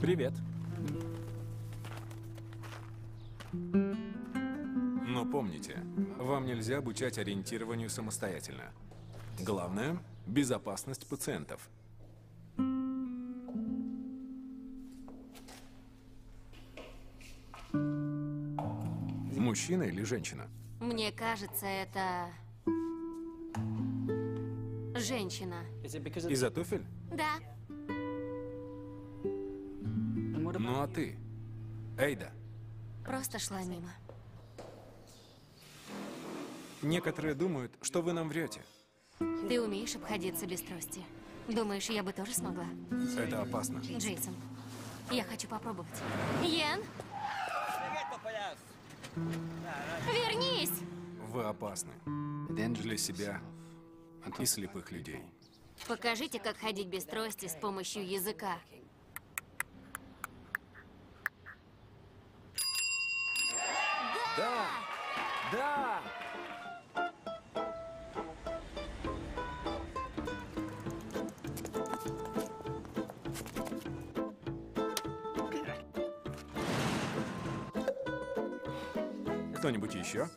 Привет. Но помните, вам нельзя обучать ориентированию самостоятельно. Главное – безопасность пациентов. Мужчина или женщина? Мне кажется, это... Женщина. Из-за туфель? Да. Ну а ты? Эйда, Просто шла мимо. некоторые думают, что вы нам врете. Ты умеешь обходиться без трости. Думаешь, я бы тоже смогла? Это опасно. Джейсон, я хочу попробовать. Йен! Вернись! Вы опасны. Для себя и слепых людей. Покажите, как ходить без трости с помощью языка. Да! Да! Кто-нибудь еще?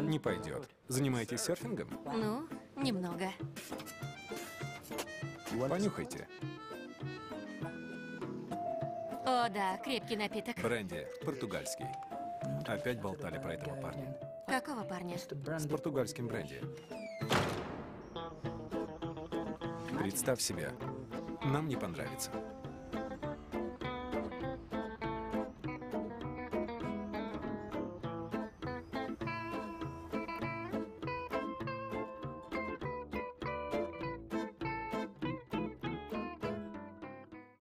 Не пойдет. Занимаетесь серфингом? Ну, немного. Понюхайте. О, да, крепкий напиток. Бренди, португальский. Опять болтали про этого парня. Какого парня? С португальским бренди. Представь себе, нам не понравится.